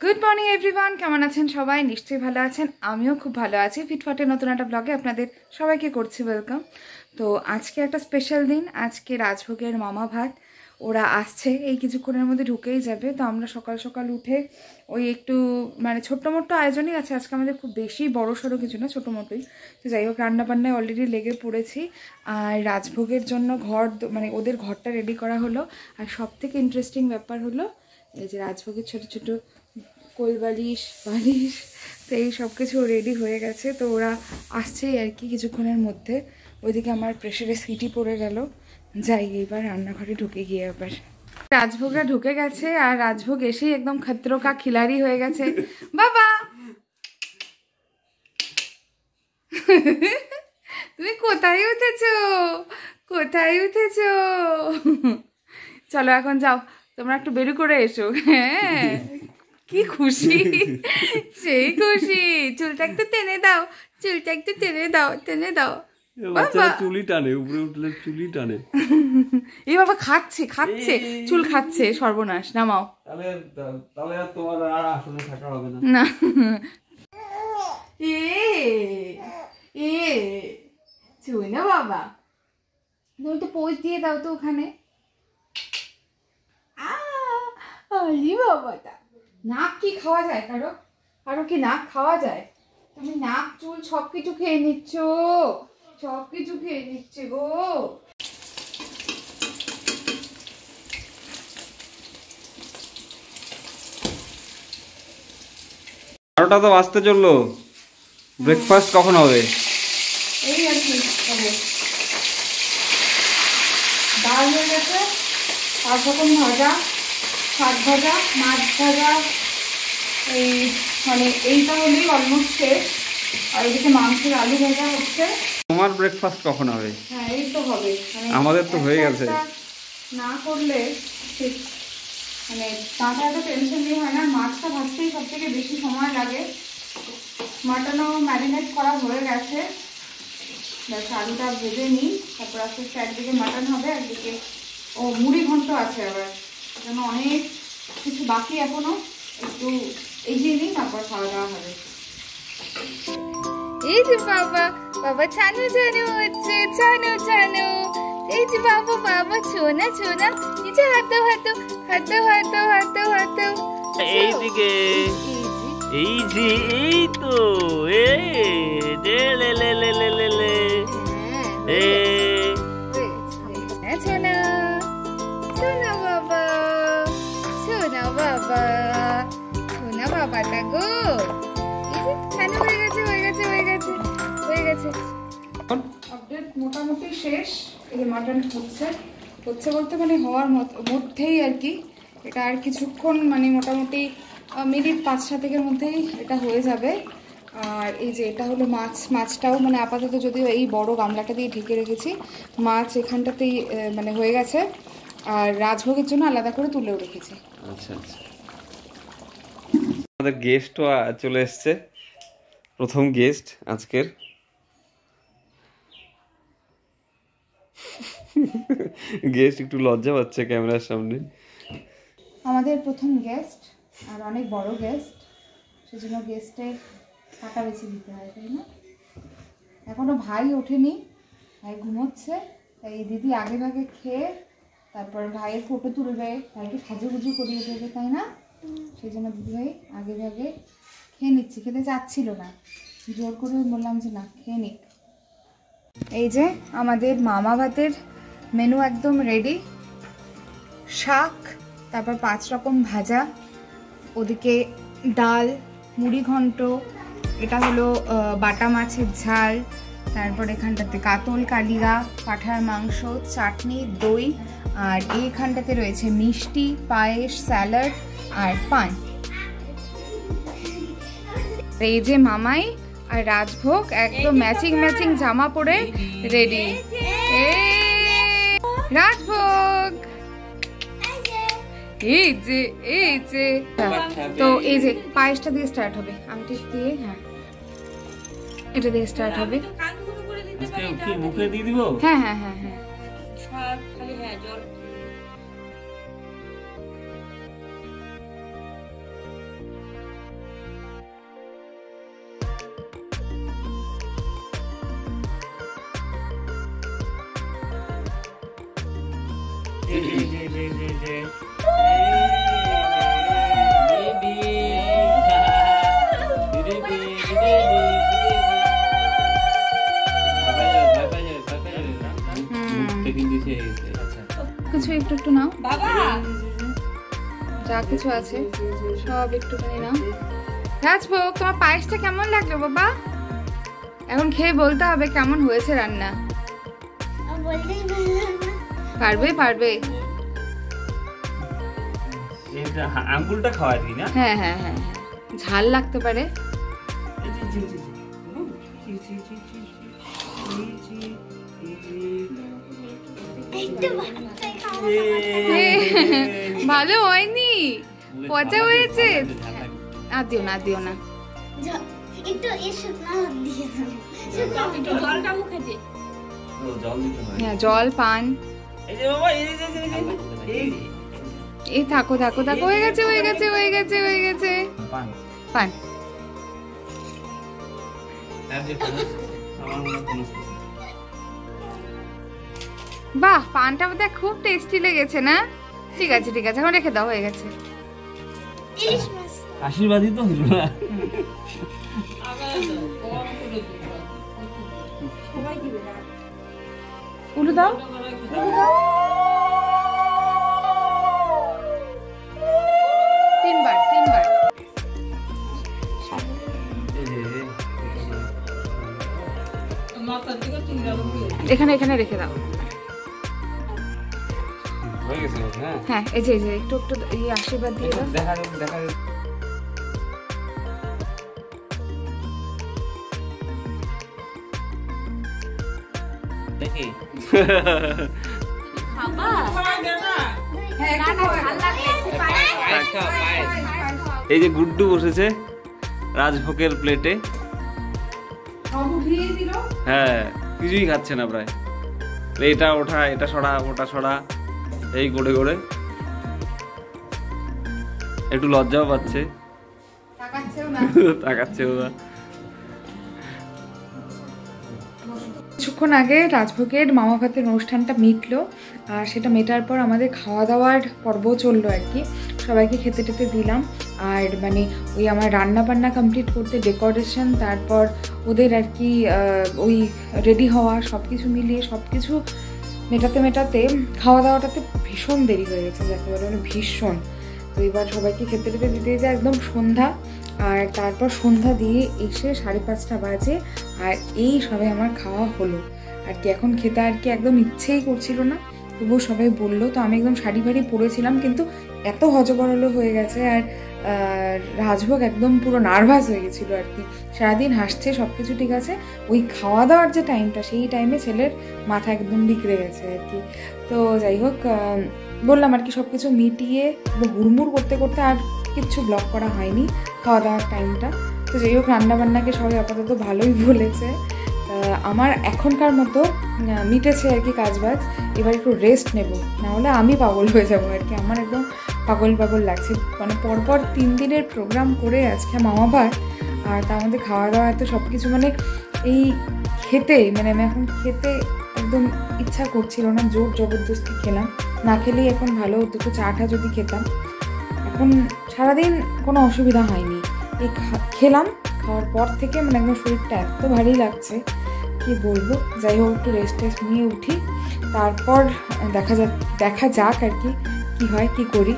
Good morning everyone কেমন আছেন সবাই? নিশ্চয়ই ভালো আছেন। আমিও খুব ভালো আছি। ফিটফাটে নতুন একটা ব্লগে আপনাদের সবাইকে করছি ওয়েলকাম তো আজকে একটা স্পেশাল দিন। আজকে রাজভোগের মামা ভাত। ওরা আসছে। এই কিছুক্ষণের মধ্যে ঢুকেই যাবে। তো আমরা সকাল সকাল উঠে ওই একটু মানে ছোট্ট মোট্ট আয়োজনই আছে। আজকে আমাদের খুব বেশি বড় সড়ো কিছু না ছোটো মোটোই। তো যাই হোক, রান্নাবান্নায় অলরেডি লেগে পড়েছি। আর রাজভোগের জন্য ঘর মানে ওদের ঘরটা রেডি করা হলো। আর সব থেকে ইন্টারেস্টিং ব্যাপার হলো, এই যে রাজভোগের ছোটো ছোট কোল বালিশ বালিশ তো এই সব কিছু রেডি হয়ে গেছে। তো ওরা আসছেই আর কি কিছুক্ষণের মধ্যে। ওইদিকে আমার প্রেশারে সিটি পড়ে গেল। যাই এবার রান্নাঘরে ঢুকে গিয়ে এবার রাজভোগরা ঢুকে গেছে আর রাজভোগ এসেই একদম খতরকা খিলারি হয়ে গেছে। বাবা! তুমি কোথায় উঠেছো? কোথায় উঠেছো? চলো এখন যাও, তোমরা একটু বেরু করে এসো। হ্যাঁ। কি খুশি? সেই খুশি। চুলটা একটু টেনে দাও চুলটা একটু টেনে দাও টেনে দাও। চুলি টানে উপরে উঠলে চুলি টানে। এই বাবা খাচ্ছে খাচ্ছে চুল খাচ্ছে সর্বনাশ নামাও। তাহলে তাহলে তোমার আর আসলে থাকা হবে না। না। এ এ চুই না বাবা। তুমি তো পোজ দিয়ে দাও তো ওখানে। আহ, আলি বাবাটা। নাক কি খাওয়া যায় কারও? কারও কি নাক খাওয়া যায়? তুমি নাক চুল সব কিছু খেয়ে নিচ্ছ। সব কিছু খেয়ে নিচ্ছে গো। বারোটা তো বাঁচতে চলল। ব্রেকফাস্ট কখন হবে? এই আর কি হবে। ডাল হয়ে গেছে পাঁচ রকম ভাজা? শাক ভাজা মাছ ভাজা এই মানে এইটা হলেই অলমোস্ট শেষ। আর এদিকে মাংসের আলু ভাজা হচ্ছে। তোমার ব্রেকফাস্ট কখন হবে? হ্যাঁ এই তো হবে। মানে আমাদের তো হয়ে গেছে। না করলে মানে তাতে এত টেনশন নিয়ে হয় না। মাছটা ভাজতেই সব থেকে বেশি সময় লাগে। মাটনও ম্যারিনেট করা হয়ে গেছে। ব্যাস আলুটা ভেজে নিই। তারপর আস্তে আস্তে একদিকে মাটন হবে একদিকে ও মুড়ি ঘন্ট আছে আবার। যেন অনেক কিছু বাকি এখনও একটু এগিয়ে নিই তারপর খাওয়া দাওয়া হবে এই যে বাবা বাবা ছানু ছানু হচ্ছে ছানু ছানু এই যে বাবা বাবা ছোনা ছোনা এই যে হাতো হাতো হাতো হাতো হাতো হাতো এইদিকে এই যে এই যে এই তো এ দে লে লে লে লে লে লে হ্যাঁ, এ বাবাটা গো। ছানু হয়ে গেছে হয়ে গেছে হয়ে গেছে হয়ে গেছে। আপডেট মোটামুটি শেষ। এই যে মাটন হচ্ছে। হচ্ছে বলতে মানে হওয়ার মধ্যেই আর কি। এটা আর কিছুক্ষণ মানে মোটামুটি মিনিট পাঁচ সাতেকের মধ্যেই এটা হয়ে যাবে। আর এই যে এটা হলো মাছ। মাছটাও মানে আপাতত যদিও এই বড় গামলাটা দিয়ে ঢেকে রেখেছি মাছ এখানটাতেই মানে হয়ে গেছে। আর রাজভোগের জন্য আলাদা করে তুলেও রেখেছি। আচ্ছা আচ্ছা। আমাদের গেস্টও চলে এসছে। প্রথম গেস্ট আজকের। গেস্ট একটু লজ্জা পাচ্ছে ক্যামেরার সামনে। আমাদের প্রথম গেস্ট আর অনেক বড় গেস্ট সেজন্য গেস্টের টাকা বেছে দিতে হয়, তাই না? এখনও ভাই ওঠেনি, ভাই ঘুমোচ্ছে তাই দিদি আগে ভাগে খেয়ে তারপর ভাইয়ের ফটো তুলবে, ভাইকে সাজুগুজু করিয়ে দেবে, তাই না? সেই জন্য দিদি ভাই আগে ভাগে খেয়ে নিচ্ছি। খেতে চাচ্ছিল না। জোর করে বললাম যে, না, খেয়ে নিক। এই যে আমাদের মামা ভাতের মেনু একদম রেডি শাক, তারপর পাঁচ রকম ভাজা, ওদিকে ডাল, মুড়ি ঘন্ট, এটা হলো বাটা মাছের ঝাল, তারপর এখানটাতে কাতল কালিয়া, পাঠার মাংস, চাটনি, দই, আর এইখানটাতে রয়েছে মিষ্টি, পায়েস, স্যালাড আর পান। এই যে মামাই আর রাজভোগ একদম ম্যাচিং ম্যাচিং জামা পরে রেডি রাজভোগ। এই যে এই যে। তো এই যে পায়েসটা দিয়ে স্টার্ট হবে। আংটি দিয়ে হ্যাঁ। এটা দিয়ে স্টার্ট হবে। মুখে হ্যাঁ হ্যাঁ হ্যাঁ হ্যাঁ। একটু নাও বাবা যা কিছু আছে সব একটুখানি নাও রাজভোগ তোমার পায়েসটা কেমন লাগল বাবা এখন খেয়ে বলতে হবে কেমন হয়েছে রান্না পারবে পারবে আঙ্গুলটা খাওয়াই দিই না হ্যাঁ হ্যাঁ হ্যাঁ হ্যাঁ। ঝাল লাগতে পারে ভালো হয়নি। পচা হয়েছে। আর দিও না দিও না। হ্যাঁ, জল পান। এই থাকো থাকো থাকো হয়ে গেছে হয়ে গেছে হয়ে গেছে হয়ে গেছে। পান। বাহ পানটা বোধহয় খুব টেস্টি লেগেছে না? ঠিক আছে ঠিক আছে এখন রেখে দাও হয়ে গেছে। ইলিশ মাছ আশীর্বাদই তো হইল না। উলু দাও। তিনবার তিনবার। এখানে এখানে রেখে দাও। গেছে হ্যাঁ হ্যাঁ এই যে এই যে একটু একটু এই আশীর্বাদ দিয়ে দাও। দেখা দেখা দেখি। এই যে গুড্ডু বসেছে রাজভোগের প্লেটে হ্যাঁ কিছুই খাচ্ছে না প্রায়। এটা ওঠা এটা সরা ওটা সরা। এই গড়ে গড়ে। একটু লজ্জাও পাচ্ছে। তাকাচ্ছেও না। কিছুক্ষণ আগে রাজভোগের মামা ভাতের অনুষ্ঠানটা মিটলো আর সেটা মেটার পর আমাদের খাওয়া দাওয়ার পর্ব চলল আর কি। সবাইকে খেতে টেতে দিলাম। আর মানে ওই আমার রান্না বান্না কমপ্লিট করতে ডেকোরেশন তারপর ওদের আর কি আহ, ওই রেডি হওয়া সব কিছু মিলিয়ে সব কিছু মেটাতে মেটাতে খাওয়া দাওয়াটাতে ভীষণ দেরি হয়ে গেছে, যাকে বলে মানে ভীষণ। তো এবার সবাইকে খেতে খেতে দিতে দিতে একদম সন্ধ্যা, আর তারপর সন্ধ্যা দিয়ে এসে সাড়ে পাঁচটা বাজে, আর এই সবে আমার খাওয়া হলো। আর কি, এখন খেতে আর কি একদম ইচ্ছেই করছিল না। তবুও সবাই বলল, তো আমি একদম শাড়ি ফাড়ি পরেছিলাম, কিন্তু এত হজবরলো হয়ে গেছে আর রাজভোগ একদম পুরো নার্ভাস হয়ে গেছিল আর কি। সারাদিন হাসছে সব কিছু ঠিক আছে। ওই খাওয়া দাওয়ার যে টাইমটা, সেই টাইমে ছেলের মাথা একদম বিগড়ে গেছে আর কি। তো যাই হোক বললাম আর কি সব কিছু মিটিয়ে হুড়মুড় করতে করতে আর কিচ্ছু ব্লক করা হয়নি খাওয়া দাওয়ার টাইমটা। তো যাই হোক, রান্নাবান্নাকে সবাই আপাতত ভালোই বলেছে। আমার এখনকার মতো মিটেছে আর কি কাজবাজ। এবার একটু রেস্ট নেব, নাহলে আমি পাগল হয়ে যাব আর কি। আমার একদম পাগল পাগল লাগছে। মানে পরপর তিন দিনের প্রোগ্রাম করে আজকে মামা ভাত আর তার মধ্যে খাওয়া দাওয়া এত সব কিছু মানে এই খেতে মানে আমি এখন খেতে একদম ইচ্ছা করছিল না, জোর জবরদস্তি খেলাম। না খেলেই এখন ভালো, দুটো চাটা যদি খেতাম। এখন সারাদিন কোনো অসুবিধা হয়নি। এই খেলাম, খাওয়ার পর থেকে মানে একদম শরীরটা এত ভারী লাগছে। কি বলব? যাই হোক, একটু রেস্ট টেস্ট নিয়ে উঠি। তারপর দেখা যাক দেখা যাক আর কি কি হয়, কি করি।